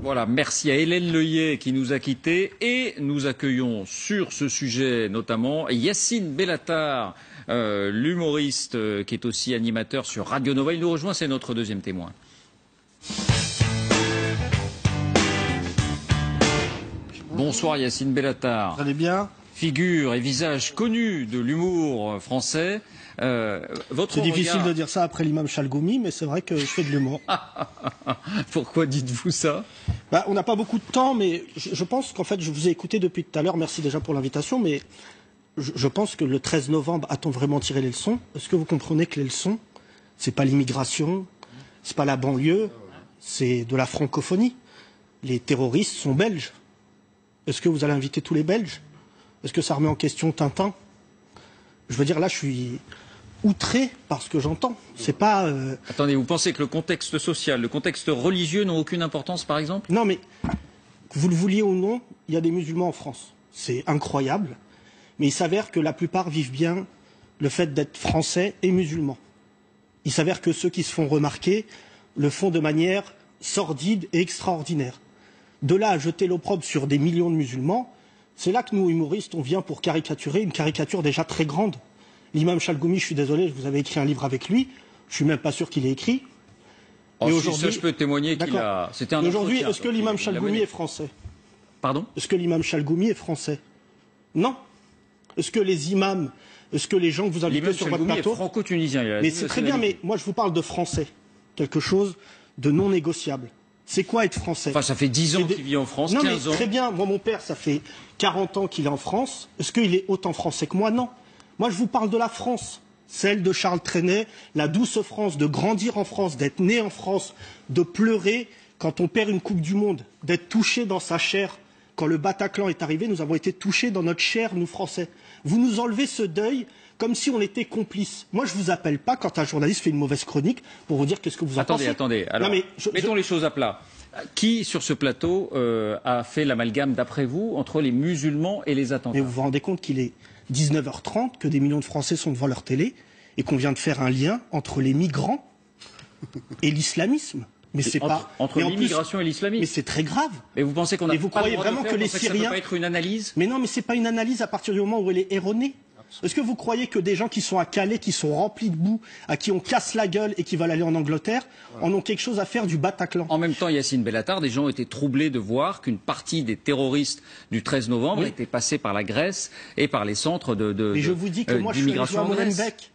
Voilà, merci à Hélène Leuillet qui nous a quittés et nous accueillons sur ce sujet notamment Yacine Bellatar, euh, l'humoriste euh, qui est aussi animateur sur Radio Nova. Il nous rejoint, c'est notre deuxième témoin. Bonsoir Yacine Bellatar. Figure et visage connu de l'humour français. Euh, votre C'est difficile regard- de dire ça après l'imam Chalgoumi, mais c'est vrai que je fais de l'humour. Pourquoi dites-vous ça? Bah, on n'a pas beaucoup de temps, mais je, je pense qu'en fait, je vous ai écouté depuis tout à l'heure. Merci déjà pour l'invitation, mais je, je pense que le 13 novembre, a-t-on vraiment tiré les leçons? Est-ce que vous comprenez que les leçons, c'est pas l'immigration, c'est pas la banlieue, c'est de la francophonie? Les terroristes sont belges. Est-ce que vous allez inviter tous les Belges? Est-ce que ça remet en question Tintin? Je veux dire, là, je suis outré par ce que j'entends. C'est pas. euh, Attendez, vous pensez que le contexte social, le contexte religieux n'ont aucune importance par exemple? Non, mais que vous le vouliez ou non, il y a des musulmans en France. C'est incroyable. Mais il s'avère que la plupart vivent bien le fait d'être français et musulmans. Il s'avère que ceux qui se font remarquer le font de manière sordide et extraordinaire. De là à jeter l'opprobre sur des millions de musulmans, c'est là que nous, humoristes, on vient pour caricaturer une caricature déjà très grande. L'imam Chalgoumi, je suis désolé, je vous avais écrit un livre avec lui, je suis même pas sûr qu'il ait écrit. Oh, Et si, aujourd'hui- je peux témoigner qu'il a. C'était un Mais Aujourd'hui, est-ce que l'imam Chalgoumi est français Pardon? Est-ce que l'imam Chalgoumi est français? Non. Est-ce que les imams, est-ce que les gens que vous invitez sur votre Chalgoumi plateau franco-tunisien. Mais c'est très bien, mais moi je vous parle de français. Quelque chose de non négociable. C'est quoi être français Enfin, ça fait 10 ans des- qu'il vit en France, Non, 15 mais ans. très bien. Moi, mon père, ça fait 40 ans qu'il est en France. Est-ce qu'il est autant français que moi? Non. Moi, je vous parle de la France. Celle de Charles Trenet, la douce France, de grandir en France, d'être né en France, de pleurer quand on perd une Coupe du Monde, d'être touché dans sa chair. Quand le Bataclan est arrivé, nous avons été touchés dans notre chair, nous Français. Vous nous enlevez ce deuil comme si on était complices. Moi, je vous appelle pas quand un journaliste fait une mauvaise chronique pour vous dire qu'est-ce que vous en Attendez, pensez. attendez. Alors, non, mais je- mettons je- les choses à plat. Qui, sur ce plateau, euh, a fait l'amalgame, d'après vous, entre les musulmans et les attentats Mais vous vous rendez compte qu'il est 19h30, que des millions de Français sont devant leur télé et qu'on vient de faire un lien entre les migrants et l'islamisme. Mais c'est pas. entre mais l'immigration et Mais l'islamisme. c'est très grave. Mais vous pensez qu'on a Mais vous pas croyez vraiment que les ça Syriens- peut pas être une analyse Mais non, mais c'est pas une analyse à partir du moment où elle est erronée. Est-ce que vous croyez que des gens qui sont à Calais, qui sont remplis de boue, à qui on casse la gueule et qui veulent aller en Angleterre, en ont quelque chose à faire du Bataclan? En même temps, Yacine Bellatar, des gens ont été troublés de voir qu'une partie des terroristes du 13 novembre Oui. étaient passés par la Grèce et par les centres de, de- Mais je de- vous dis que euh, moi, je suis à. Molenbeek.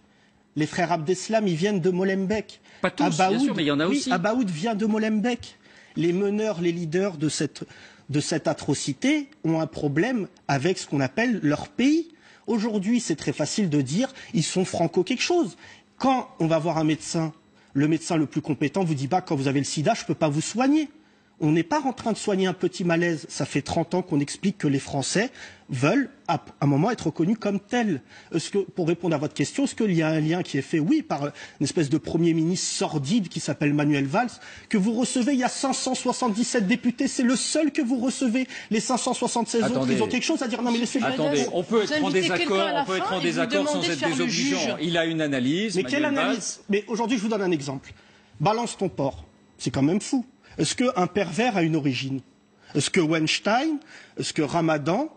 Les frères Abdeslam, ils viennent de Molenbeek. Pas tous, bien Abaoud- sûr, mais il y en a oui, aussi. Abaoud vient de Molenbeek. Les meneurs, les leaders de cette, de cette atrocité ont un problème avec ce qu'on appelle leur pays. Aujourd'hui, c'est très facile de dire ils sont franco quelque chose. Quand on va voir un médecin, le médecin le plus compétent vous dit bah quand vous avez le sida, je ne peux pas vous soigner. On n'est pas en train de soigner un petit malaise. Ça fait 30 ans qu'on explique que les Français veulent, à un moment, être reconnus comme tels. Est-ce que, pour répondre à votre question, est-ce qu'il y a un lien qui est fait Oui, par une espèce de Premier ministre sordide qui s'appelle Manuel Valls, que vous recevez, il y a 577 députés, c'est le seul que vous recevez. Les 576 autres, Attendez. ils ont quelque chose à dire. Non, mais laissez-moi Attendez, on peut Vous être en désaccord, on peut être en désaccord sans être désobligeant. Il a une analyse. Mais quelle Valls. analyse Mais aujourd'hui, je vous donne un exemple. Balance ton porc. C'est quand même fou. Est-ce qu'un pervers a une origine? Est-ce que Weinstein, est-ce que Ramadan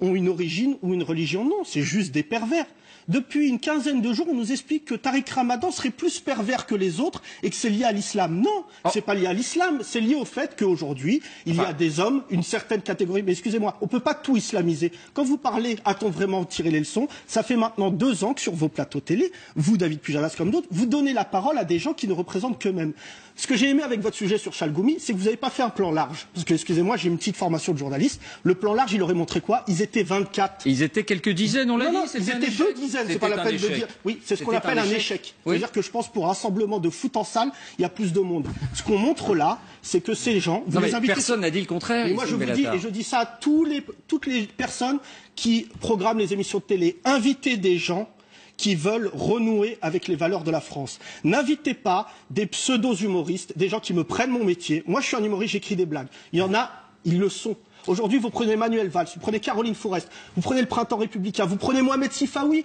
ont une origine ou une religion? Non, c'est juste des pervers. Depuis une quinzaine de jours, on nous explique que Tariq Ramadan serait plus pervers que les autres et que c'est lié à l'islam. Non, c'est pas lié à l'islam, c'est lié au fait qu'aujourd'hui, il y a des hommes, une certaine catégorie. Mais excusez-moi, on peut pas tout islamiser. Quand vous parlez, a-t-on vraiment tiré les leçons? Ça fait maintenant deux ans que sur vos plateaux télé, vous, David Pujadas comme d'autres, vous donnez la parole à des gens qui ne représentent qu'eux-mêmes. Ce que j'ai aimé avec votre sujet sur Chalgoumi, c'est que vous n'avez pas fait un plan large. Parce que, excusez-moi, j'ai une petite formation de journaliste. Le plan large, il aurait montré quoi? Ils étaient 24. Ils étaient quelques dizaines, on l'a dit. non, ils étaient deux dizaines, c'est pas la peine de dire. Oui, c'est ce qu'on appelle un échec. Oui. C'est-à-dire que je pense pour un rassemblement de foot en salle, il y a plus de monde. Ce qu'on montre là, c'est que ces gens, vous Non, les invitez. personne n'a dit le contraire. Et moi, je vous dis, et je dis ça à tous les, toutes les personnes qui programment les émissions de télé, invitez des gens qui veulent renouer avec les valeurs de la France. N'invitez pas des pseudo-humoristes, des gens qui me prennent mon métier. Moi, je suis un humoriste, j'écris des blagues. Il y en a, ils le sont. Aujourd'hui, vous prenez Manuel Valls, vous prenez Caroline Forest, vous prenez le Printemps républicain, vous prenez Mohamed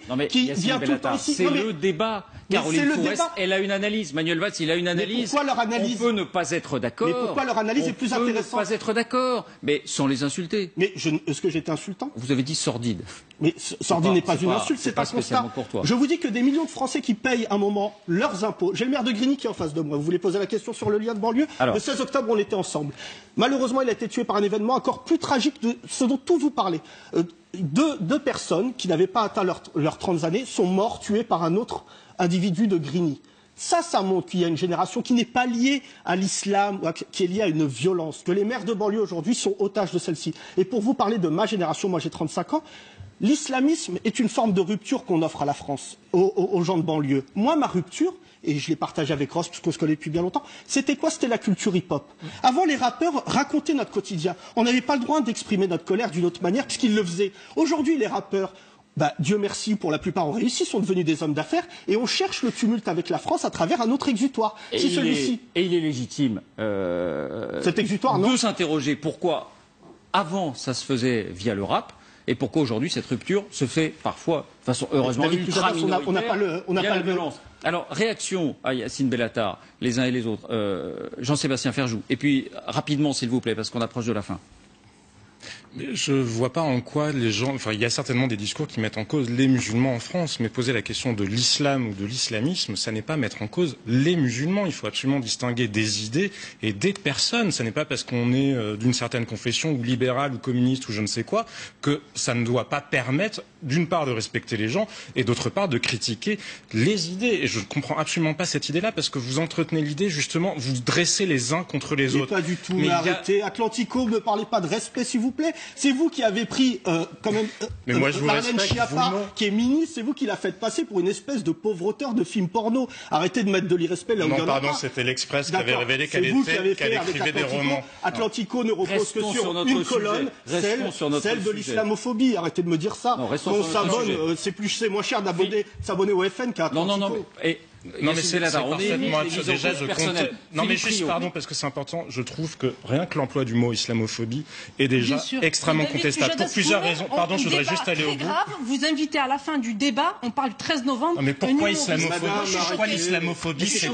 Non mais qui vient tout le temps ici. C'est mais- le débat. Caroline le Forest, débat. elle a une analyse. Manuel Valls, il a une analyse. pourquoi leur analyse- On peut ne pas être d'accord. Mais pourquoi leur analyse On est plus peut intéressante ne pas être d'accord, mais sans les insulter. Mais je- est-ce que j'étais insultant? Vous avez dit sordide. Mais sordide n'est pas une pas- insulte, c'est un constat. Je vous dis que des millions de Français qui payent un moment leurs impôts. J'ai le maire de Grigny qui est en face de moi. Vous voulez poser la question sur le lien de banlieue? Alors. Le 16 octobre, on était ensemble. Malheureusement, il a été tué par un événement encore plus tragique de ce dont tout vous parlez. Euh, deux, personnes qui n'avaient pas atteint leurs leurs 30 années sont mortes, tuées par un autre individu de Grigny. Ça, ça montre qu'il y a une génération qui n'est pas liée à l'islam, qui est liée à une violence, que les maires de banlieue aujourd'hui sont otages de celle-ci. Et pour vous parler de ma génération, moi j'ai 35 ans, l'islamisme est une forme de rupture qu'on offre à la France, aux, aux- aux gens de banlieue. Moi, ma rupture, et je l'ai partagée avec Ross, puisqu'on se connaît depuis bien longtemps, c'était quoi? C'était la culture hip-hop. Avant, les rappeurs racontaient notre quotidien. On n'avait pas le droit d'exprimer notre colère d'une autre manière, puisqu'ils le faisaient. Aujourd'hui, les rappeurs, bah, Dieu merci, pour la plupart ont réussi, sont devenus des hommes d'affaires, et on cherche le tumulte avec la France à travers un autre exutoire. Il celui-ci, est, et il est légitime euh, cet exutoire, non de s'interroger pourquoi avant ça se faisait via le rap et pourquoi aujourd'hui cette rupture se fait parfois de façon heureusement ultra on n'a pas le- on n'a via pas la le- violence. Alors réaction à Yacine Bellatar, les uns et les autres, Euh, Jean-Sébastien Ferjou, et puis rapidement s'il vous plaît parce qu'on approche de la fin. Je vois pas en quoi les gens. Enfin, il y a certainement des discours qui mettent en cause les musulmans en France, mais poser la question de l'islam ou de l'islamisme, ça n'est pas mettre en cause les musulmans. Il faut absolument distinguer des idées et des personnes. Ça n'est pas parce qu'on est euh, d'une certaine confession ou libéral ou communiste ou je ne sais quoi que ça ne doit pas permettre, d'une part, de respecter les gens et d'autre part, de critiquer les idées. Et je ne comprends absolument pas cette idée-là parce que vous entretenez l'idée justement, vous dressez les uns contre les Mais autres. pas du tout, Mais a- arrêtez. Atlantico, ne parlez pas de respect, s'il vous plaît. C'est vous qui avez pris, euh, quand même, euh, Mais moi, je vous Marlène Schiappa, non. qui est ministre, c'est vous qui la faites passer pour une espèce de pauvre auteur de film porno. Arrêtez de mettre de l'irrespect là où il y Non, en a pardon, c'était l'Express qui avait révélé C'est qu'elle vous qui avez était- fait qu'elle avec écrivait des Atlantico. romans. Atlantico ne repose Restons que sur sur, notre une sujet. colonne, celle, sur notre celle de l'islamophobie. Arrêtez de me dire ça. Non, On sur notre s'abonne, sujet. euh, c'est plus, c'est moins cher d'abonner, s'abonner au FN qu'à Non, non, Atlantico. non. Non, mais c'est on parfaitement absurde. Déjà, je compte. Non, mais juste, pardon, parce que c'est important. Je trouve que rien que l'emploi du mot islamophobie est déjà extrêmement contestable. Pour plusieurs raisons. on- Pardon, on je voudrais juste aller au bout. grave. Vous invitez à la fin du débat, on parle du 13 novembre. Non, mais pourquoi islamophobie Pourquoi l'islamophobie C'est un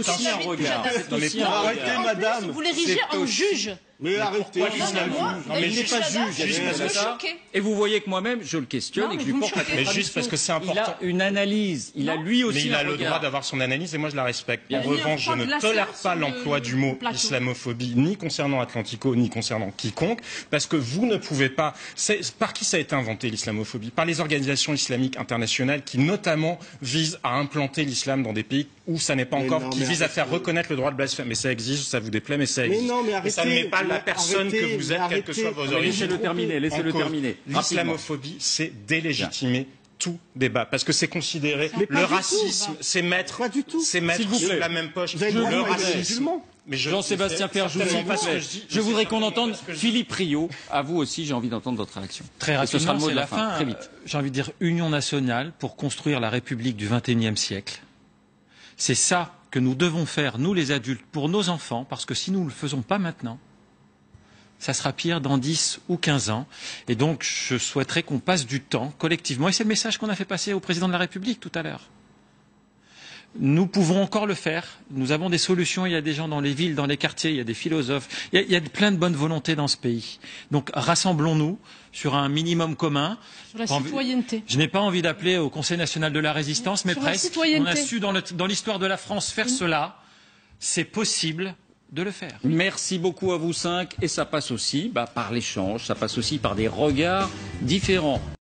regard. Non, mais pourquoi- madame. Vous l'érigez en juge. Mais arrêtez. pourquoi Non, mais moi, Non, mais David Il n'est pas juge, Bellatar. choquée. Et vous voyez que moi-même, je le questionne Non, et que je lui porte la. Mais juste parce que c'est Il important. a une analyse. Il a lui aussi Mais il a le regard. droit d'avoir son analyse et moi je la respecte. En revanche, je Il ne tolère pas l'emploi du mot islamophobie ni concernant Atlantico ni concernant quiconque parce que vous ne pouvez pas. Par qui ça a été inventé l'islamophobie? Par les organisations islamiques internationales qui notamment visent à implanter l'islam dans des pays où ça n'est pas Mais encore, non, qui mais visent à faire arrêtez. reconnaître le droit de blasphème. Mais ça existe, ça vous déplaît, mais ça Mais existe. non, mais Et ça ne arrêtez, met pas la mais personne arrêtez, que vous êtes, mais quelles que soient arrêtez. vos Mais origines. Laissez-le terminer, laissez-le terminer. Rapidement. L'islamophobie, c'est délégitimer tout débat parce que c'est considéré Mais le racisme, c'est mettre, Pas du tout. c'est mettre sous la même poche le racisme. Mais Jean-Sébastien je voudrais qu'on entende. Philippe Rio. À vous aussi, j'ai envie d'entendre votre réaction. Très Et ce sera rapidement, le mot c'est de la fin. Très vite. Euh, J'ai envie de dire union nationale pour construire la République du XXIe siècle. C'est ça que nous devons faire, nous les adultes, pour nos enfants, parce que si nous ne le faisons pas maintenant, ça sera pire dans 10 ou 15 ans. Et donc, je souhaiterais qu'on passe du temps collectivement, et c'est le message qu'on a fait passer au président de la République tout à l'heure. Nous pouvons encore le faire. Nous avons des solutions. Il y a des gens dans les villes, dans les quartiers, il y a des philosophes. Il y a, il y a plein de bonne volonté dans ce pays. Donc rassemblons-nous sur un minimum commun. Sur la citoyenneté. Je n'ai pas envie d'appeler au Conseil national de la résistance, mais Sur la presque. citoyenneté. On a su dans l'histoire de la France faire cela. C'est possible de le faire. Merci beaucoup à vous cinq. Et ça passe aussi bah, par l'échange, ça passe aussi par des regards différents.